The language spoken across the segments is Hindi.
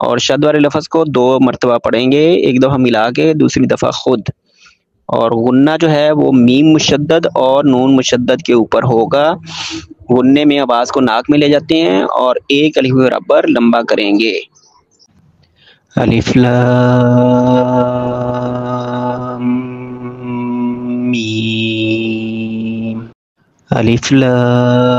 और शद वाले लफज को दो मरतबा पढ़ेंगे, एक दफ़ा मिला के, दूसरी दफ़ा खुद। और गुन्ना जो है, वो मीम मुशद और नून मुशद के ऊपर होगा। गुन्ने में आवाज़ को नाक में ले जाते हैं और एक अली बराबर लंबा करेंगे। अलिफ लाम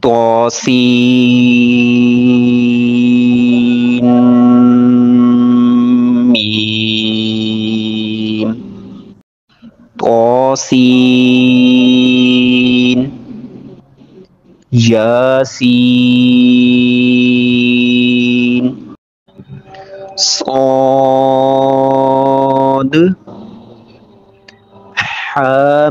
Tosin. Mim Tosin. Yasin. Sod. Hamim